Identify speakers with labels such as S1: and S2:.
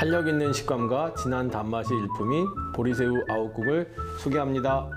S1: 탄력 있는 식감과 진한 단맛이 일품인 보리새우 아욱국을 소개합니다.